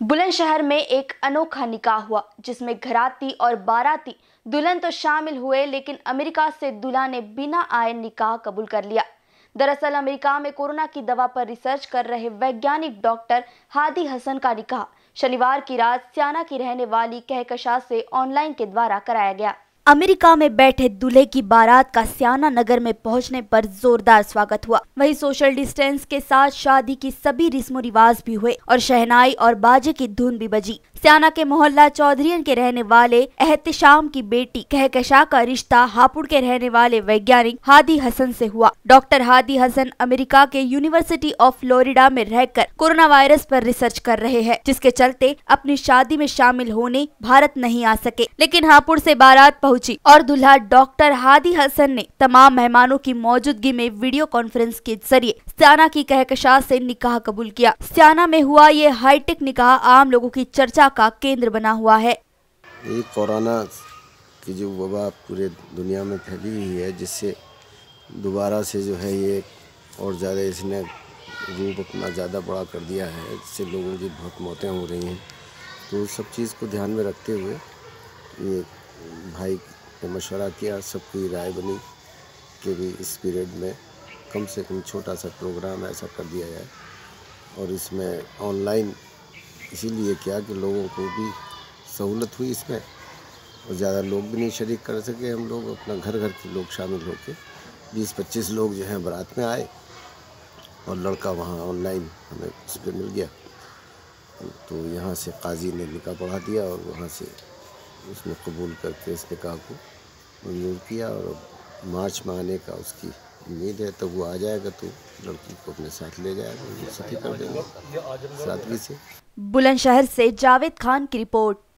बुलंदशहर में एक अनोखा निकाह हुआ, जिसमें घराती और बाराती दुल्हन तो शामिल हुए, लेकिन अमेरिका से दुल्हा ने बिना आए निकाह कबूल कर लिया। दरअसल अमेरिका में कोरोना की दवा पर रिसर्च कर रहे वैज्ञानिक डॉक्टर हादी हसन का निकाह शनिवार की रात सियाना की रहने वाली कहकशा से ऑनलाइन के द्वारा कराया गया। अमेरिका में बैठे दूल्हे की बारात का सियाना नगर में पहुँचने पर जोरदार स्वागत हुआ। वहीं सोशल डिस्टेंस के साथ शादी की सभी रिस्मो रिवाज भी हुए और शहनाई और बाजे की धुन भी बजी। सियाना के मोहल्ला चौधरी के रहने वाले एहतशाम की बेटी कहकशा का रिश्ता हापुड़ के रहने वाले वैज्ञानिक हादी हसन से हुआ। डॉक्टर हादी हसन अमेरिका के यूनिवर्सिटी ऑफ़ फ्लोरिडा में रहकर कोरोना वायरस पर रिसर्च कर रहे हैं, जिसके चलते अपनी शादी में शामिल होने भारत नहीं आ सके। लेकिन हापुड़ से बारात पहुँची और दुल्हा डॉक्टर हादी हसन ने तमाम मेहमानों की मौजूदगी में वीडियो कॉन्फ्रेंस के ज़रिए सियाना की कहकशा से निकाह कबूल किया। सियाना में हुआ ये हाईटेक निकाह आम लोगों की चर्चा का केंद्र बना हुआ है। कोरोना की जो वबा पूरे दुनिया में फैली हुई है, जिससे दोबारा से जो है ये और ज़्यादा इसने रूप अपना ज़्यादा बड़ा कर दिया है, जिससे लोगों की बहुत मौतें हो रही हैं। तो सब चीज़ को ध्यान में रखते हुए ये भाई ने मशवरा किया, सबकी राय बनी कि भी इस पीरियड में कम से कम छोटा सा प्रोग्राम ऐसा कर दिया जाए। और इसमें ऑनलाइन इसीलिए किया कि लोगों को भी सहूलत हुई इसमें और ज़्यादा लोग भी नहीं शरीक कर सके हम लोग, अपना घर घर के लोग शामिल होकर बीस पच्चीस लोग जो हैं बारात में आए और लड़का वहाँ ऑनलाइन हमें उस पर मिल गया। तो यहाँ से काजी ने निकाह पढ़ा दिया और वहाँ से उसने कबूल करके इस निकाह को मंजूर किया और मार्च में आने का उसकी उम्मीद है तो वो आ जाएगा तो लड़की को अपने साथ ले जाएगा सती कर देंगे सादगी से। बुलंदशहर से जावेद खान की रिपोर्ट।